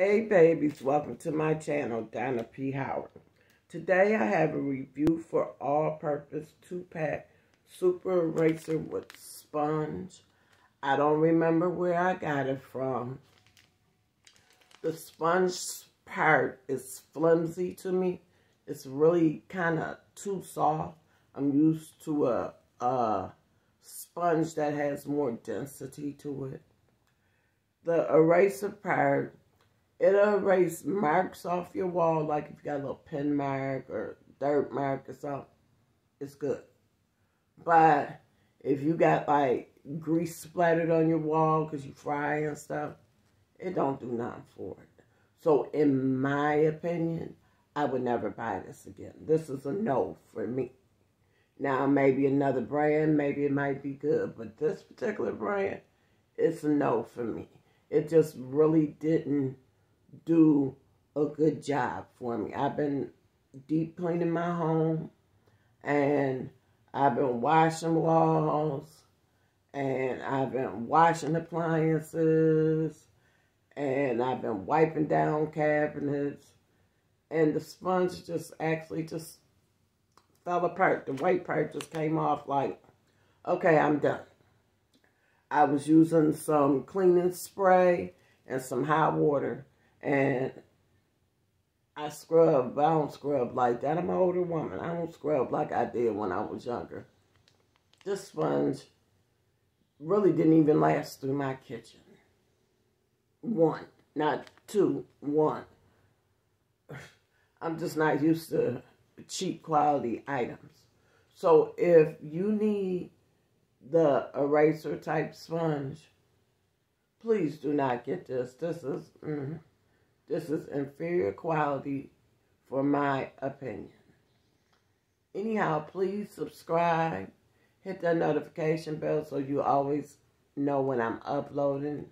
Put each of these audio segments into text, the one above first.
Hey babies, welcome to my channel, Donna P. Howard. Today I have a review for all-purpose 2-pack super eraser with sponge. I don't remember where I got it from. The sponge part is flimsy to me. It's really kind of too soft. I'm used to a, a sponge that has more density to it. The eraser part it'll erase marks off your wall, like if you got a little pen mark or dirt mark or something, it's good. But if you got like grease splattered on your wall because you fry and stuff, it don't do nothing for it. So in my opinion, I would never buy this again. This is a no for me. Now, maybe another brand, maybe it might be good, but this particular brand, it's a no for me. It just really didn't do a good job for me. I've been deep cleaning my home and I've been washing walls and I've been washing appliances and I've been wiping down cabinets and the sponge just actually just fell apart. The white part just came off like, okay, I'm done. I was using some cleaning spray and some hot water and I scrub, I don't scrub like that. I'm an older woman. I don't scrub like I did when I was younger. This sponge really didn't even last through my kitchen. One, not two, one. I'm just not used to cheap quality items. So if you need the eraser type sponge, please do not get this. This is... Mm, this is inferior quality for my opinion. Anyhow, please subscribe. Hit that notification bell so you always know when I'm uploading.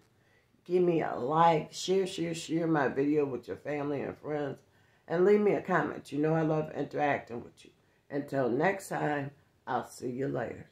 Give me a like. Share, share, share my video with your family and friends. And leave me a comment. You know I love interacting with you. Until next time, I'll see you later.